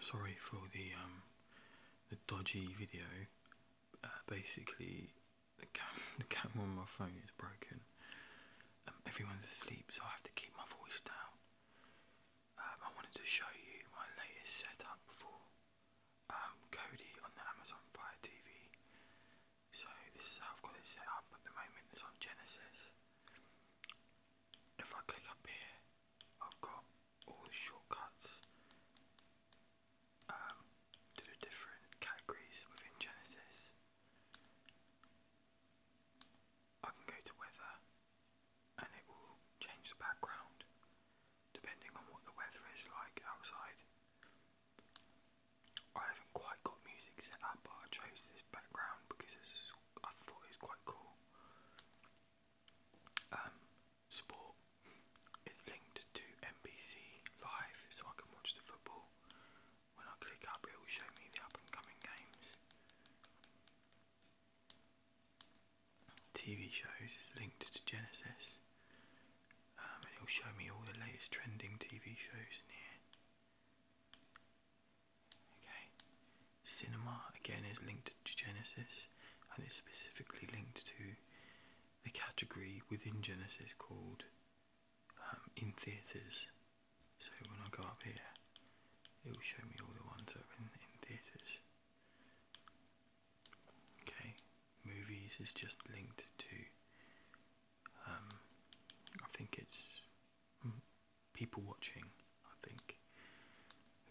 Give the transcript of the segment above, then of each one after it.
sorry for the um, the dodgy video. Uh, basically, the, cam the camera on my phone is broken. Um, everyone's asleep, so I have to keep my voice down. Um, I wanted to show you my latest setup for um, Kodi on the Amazon Fire TV. So this is how I've got it set up at the moment. It's on Genesis. If I click up here, I've got all the shortcuts um, to the different categories within Genesis. I can go to weather and it will change the background depending on what the weather is like outside. I haven't quite got music set up, but I chose this background because I thought it was quite cool. Um, sport is linked to NBC Live, so I can watch the football. When I click up, it will show me the up and coming games. TV shows is linked to Genesis, um, and it will show me all the latest trending TV shows in here. Okay, cinema again is linked to Genesis, and it's specifically linked to the category within Genesis called um, in theatres. So when I go up here, it will show me all the ones that are in, in theatres. Okay, movies is just linked to, um, I think it's people watching, I think.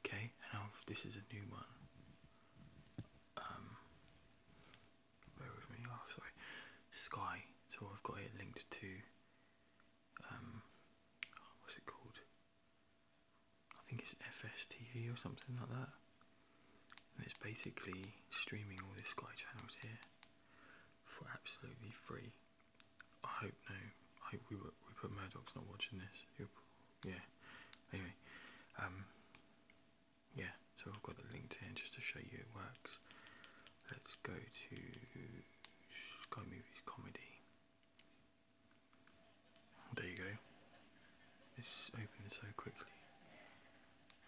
Okay, now this is a new one. Um, bear with me, oh sorry, Sky, so I've got it linked to, um, what's it called? I think it's FSTV or something like that. And it's basically streaming all the Sky channels here absolutely free. I hope no. I hope we were, Rupert Murdoch's not watching this. Yeah. Anyway, um, yeah. So I've got it linked here just to show you it works. Let's go to Sky Movies Comedy. There you go. It's opened so quickly.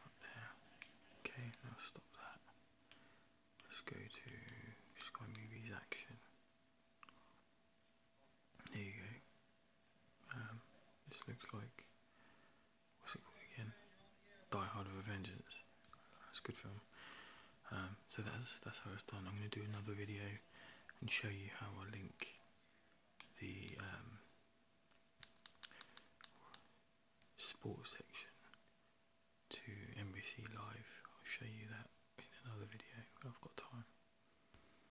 Up there. Okay, now stop that. Let's go to good film. Um, so that's that's how it's done. I'm going to do another video and show you how I link the um, sports section to NBC Live. I'll show you that